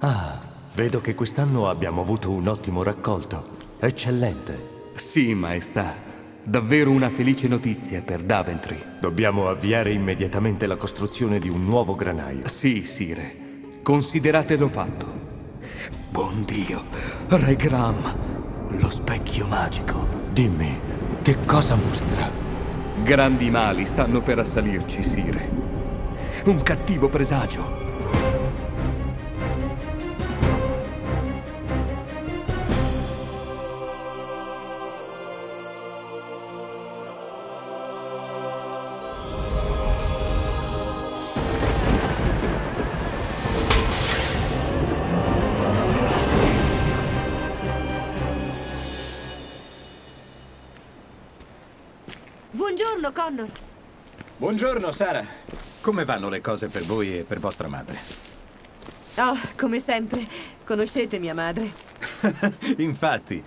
Ah, vedo che quest'anno abbiamo avuto un ottimo raccolto. Eccellente. Sì, maestà. Davvero una felice notizia per Daventry. Dobbiamo avviare immediatamente la costruzione di un nuovo granaio. Sì, Sire. Consideratelo fatto. Buon Dio, Re Gram, lo specchio magico. Dimmi, che cosa mostra? Grandi mali stanno per assalirci, Sire. Un cattivo presagio. Connor. Buongiorno, Sara. Come vanno le cose per voi e per vostra madre? Oh, come sempre. Conoscete mia madre. Infatti,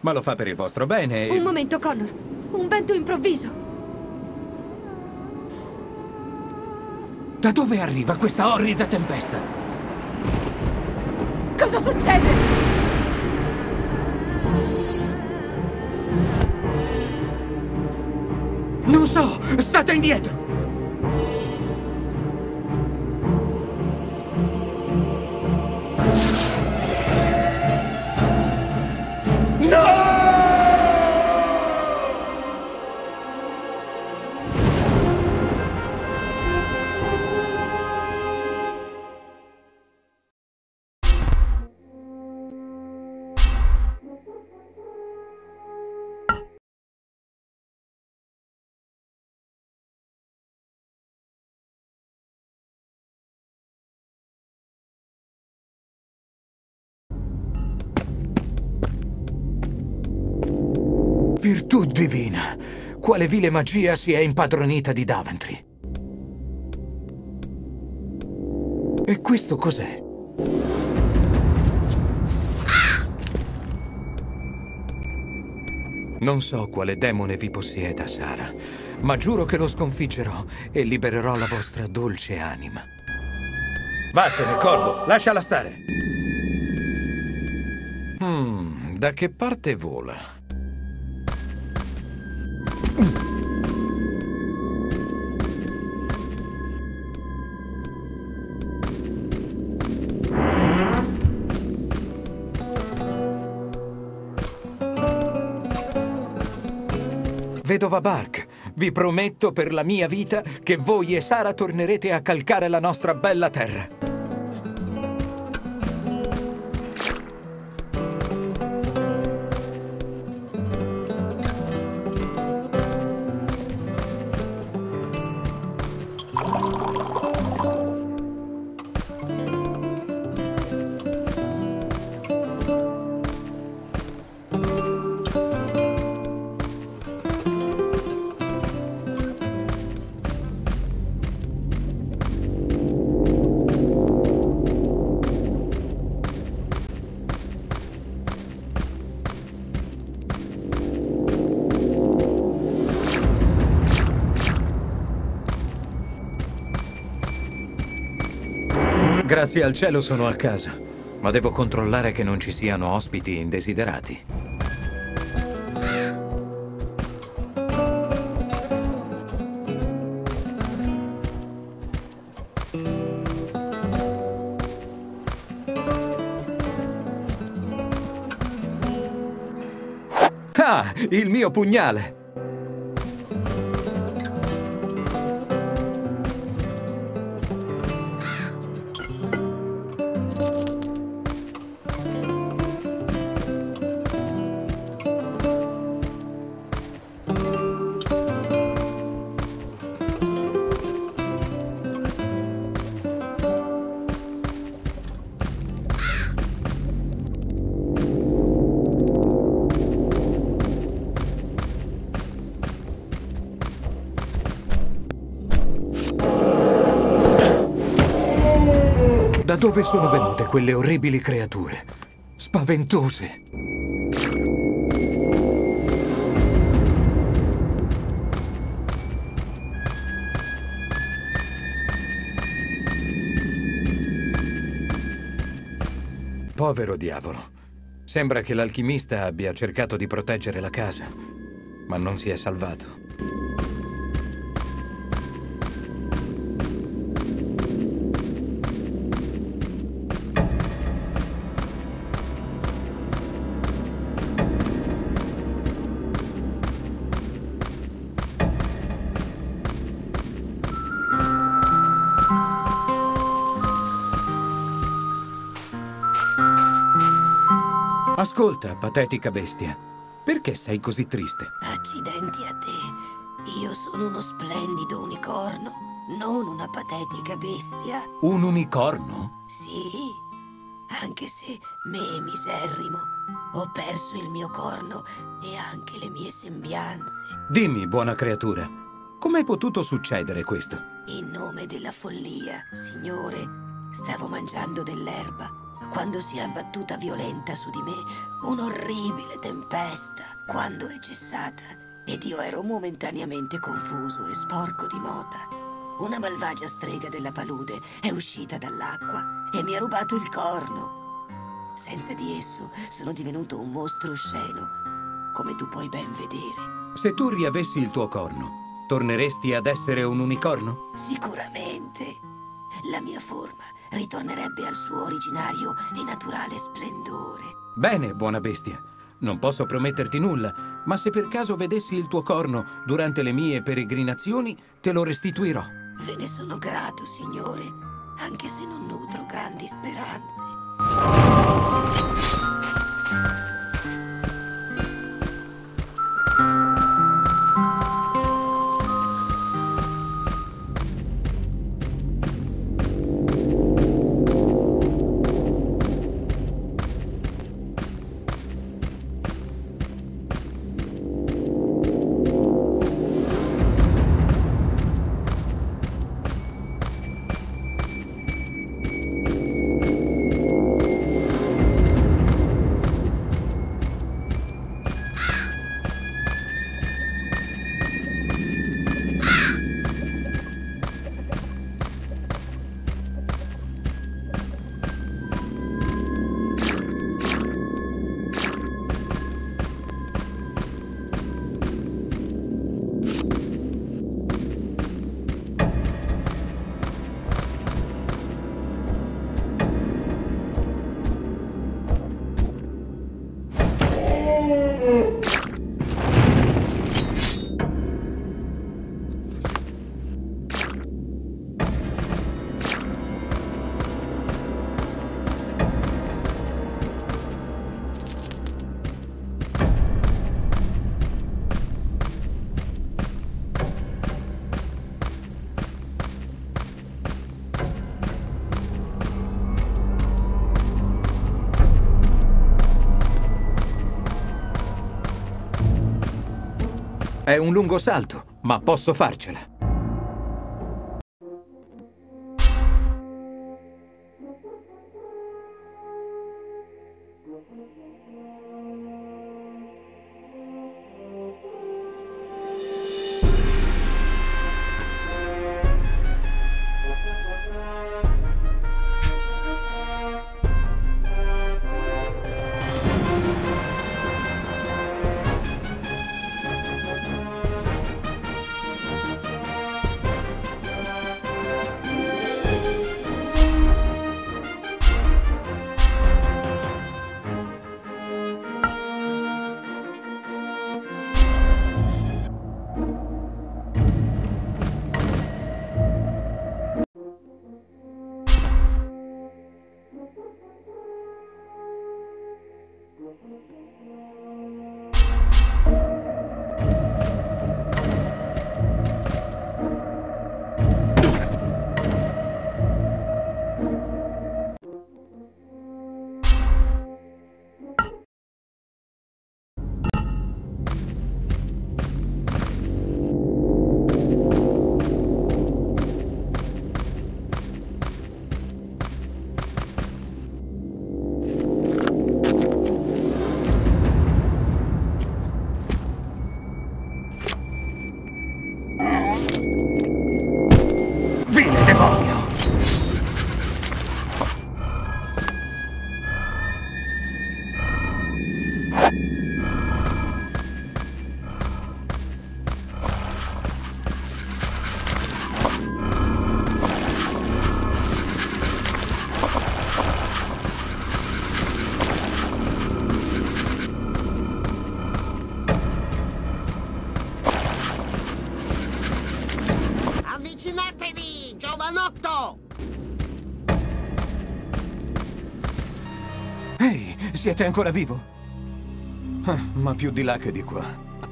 ma lo fa per il vostro bene e... Un momento, Connor. Un vento improvviso. Da dove arriva questa orrida tempesta? Cosa succede? Non so! State indietro! Virtù divina! Quale vile magia si è impadronita di Daventry? E questo cos'è? Non so quale demone vi possieda, Sara, ma giuro che lo sconfiggerò e libererò la vostra dolce anima. Vattene, Corvo, lasciala stare. Hmm, da che parte vola? Vedova Bark, vi prometto per la mia vita che voi e Sara tornerete a calcare la nostra bella terra. Grazie al cielo sono a casa, ma devo controllare che non ci siano ospiti indesiderati. Ah, il mio pugnale! Da dove sono venute quelle orribili creature? Spaventose. Povero diavolo. Sembra che l'alchimista abbia cercato di proteggere la casa, ma non si è salvato. Ascolta, patetica bestia. Perché sei così triste? Accidenti a te. Io sono uno splendido unicorno, non una patetica bestia. Un unicorno? Sì, anche se me miserrimo. Ho perso il mio corno e anche le mie sembianze. Dimmi, buona creatura, com'è potuto succedere questo? In nome della follia, signore, stavo mangiando dell'erba quando si è abbattuta violenta su di me un'orribile tempesta, quando è cessata ed io ero momentaneamente confuso e sporco di mota. Una malvagia strega della palude è uscita dall'acqua e mi ha rubato il corno. Senza di esso sono divenuto un mostro osceno, come tu puoi ben vedere. Se tu riavessi il tuo corno, torneresti ad essere un unicorno? Sicuramente. La mia forma ritornerebbe al suo originario e naturale splendore. Bene, buona bestia. Non posso prometterti nulla, ma se per caso vedessi il tuo corno durante le mie peregrinazioni, te lo restituirò. Ve ne sono grato, signore, anche se non nutro grandi speranze. È un lungo salto, ma posso farcela. Siete ancora vivo? Ah, ma più di là che di qua.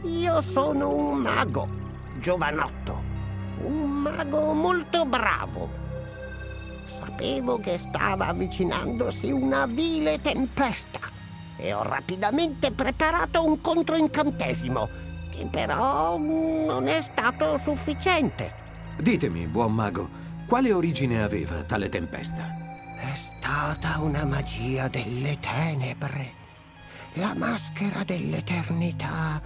Io sono un mago, giovanotto. Un mago molto bravo. Sapevo che stava avvicinandosi una vile tempesta e ho rapidamente preparato un controincantesimo, che però non è stato sufficiente. Ditemi, buon mago, quale origine aveva tale tempesta? È stata una magia delle tenebre. La maschera dell'eternità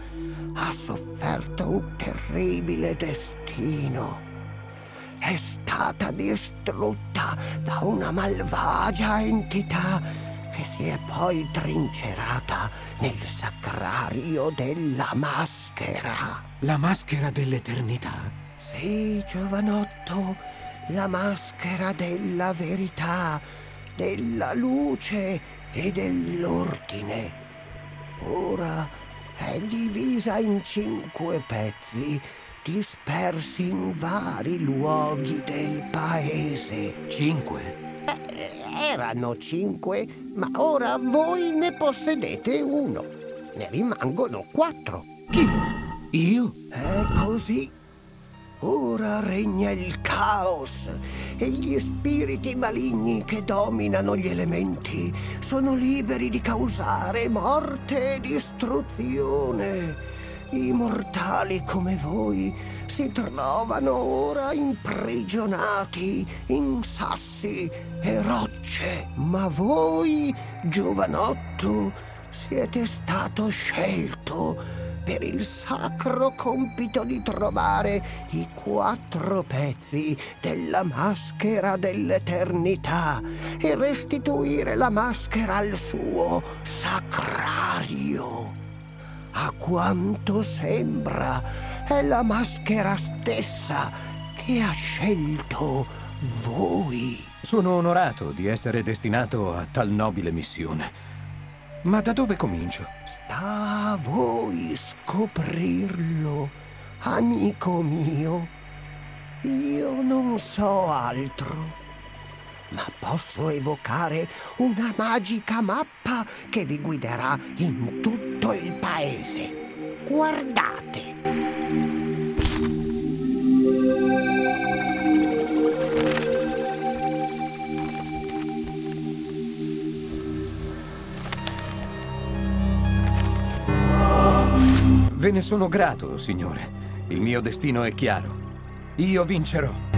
ha sofferto un terribile destino. È stata distrutta da una malvagia entità che si è poi trincerata nel sacrario della maschera. La maschera dell'eternità? Sì, giovanotto, la maschera della verità, della luce e dell'ordine. Ora è divisa in cinque pezzi dispersi in vari luoghi del paese. Cinque? Eh, erano cinque, ma ora voi ne possedete uno. Ne rimangono quattro. Chi? Io? È così. Ora regna il caos e gli spiriti maligni che dominano gli elementi sono liberi di causare morte e distruzione. I mortali come voi si trovano ora imprigionati in sassi e rocce, ma voi, giovanotto, siete stato scelto per il sacro compito di trovare i quattro pezzi della maschera dell'eternità e restituire la maschera al suo sacrario. A quanto sembra, è la maschera stessa che ha scelto voi. Sono onorato di essere destinato a tal nobile missione. Ma da dove comincio? Sta a voi scoprirlo, amico mio. Io non so altro, ma posso evocare una magica mappa che vi guiderà in tutto il paese. Guardate. Ve ne sono grato, signore. Il mio destino è chiaro. Io vincerò.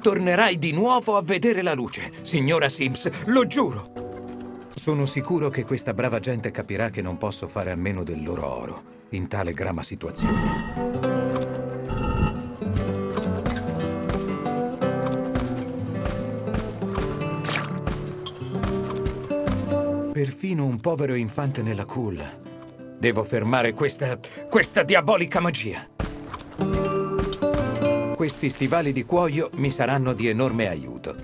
Tornerai di nuovo a vedere la luce, signora Sims, lo giuro. Sono sicuro che questa brava gente capirà che non posso fare a meno del loro oro in tale grama situazione. Perfino un povero infante nella culla. Devo fermare questa... questa diabolica magia. Questi stivali di cuoio mi saranno di enorme aiuto.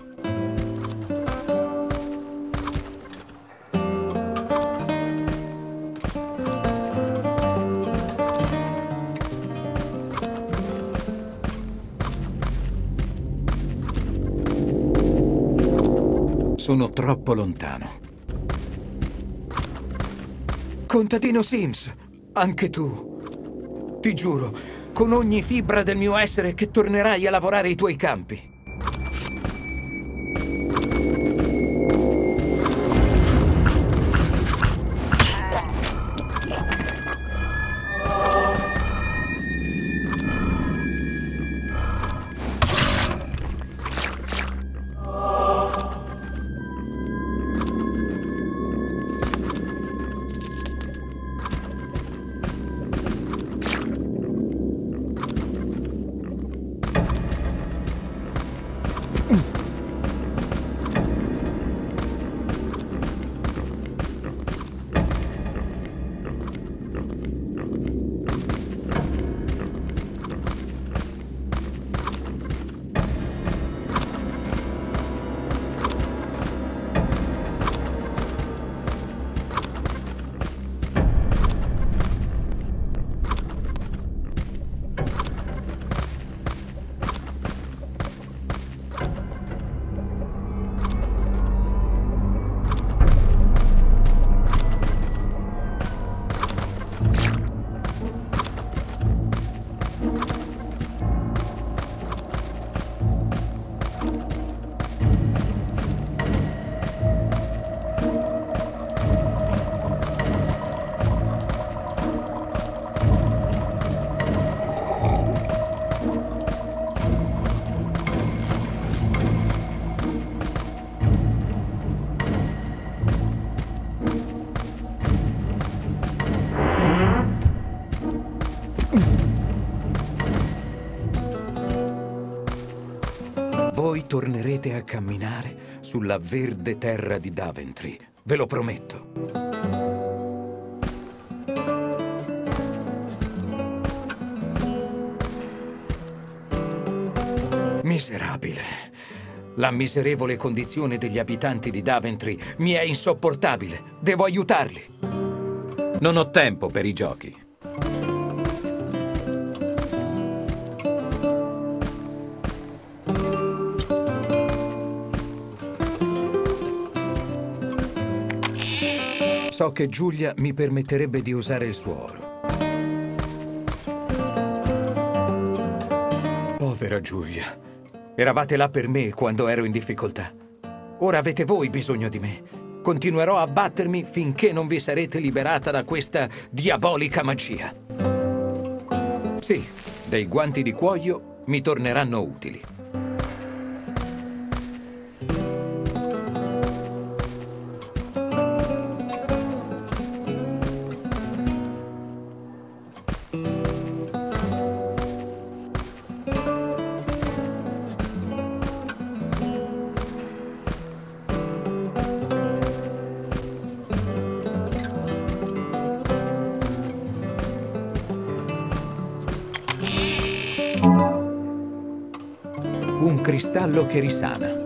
Sono troppo lontano. Contadino Sims, anche tu. Ti giuro, con ogni fibra del mio essere, che tornerai a lavorare ai tuoi campi. Tornerete a camminare sulla verde terra di Daventry, ve lo prometto. Miserabile. La miserevole condizione degli abitanti di Daventry mi è insopportabile. Devo aiutarli. Non ho tempo per i giochi. So che Giulia mi permetterebbe di usare il suo oro. Povera Giulia. Eravate là per me quando ero in difficoltà. Ora avete voi bisogno di me. Continuerò a battermi finché non vi sarete liberata da questa diabolica magia. Sì, dei guanti di cuoio mi torneranno utili. Cristallo che risana.